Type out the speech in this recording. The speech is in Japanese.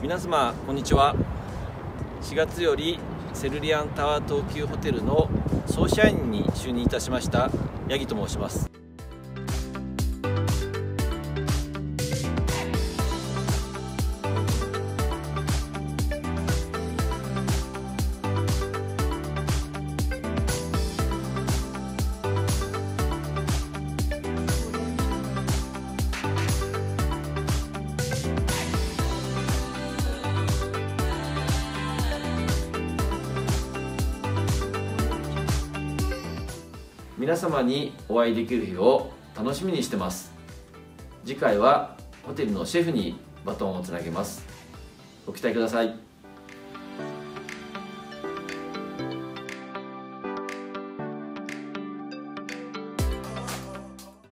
皆様こんにちは。4月よりセルリアンタワー東急ホテルの総社員に就任いたしました八木と申します。皆様にお会いできる日を楽しみにしてます。次回はホテルのシェフにバトンをつなげます。ご期待ください。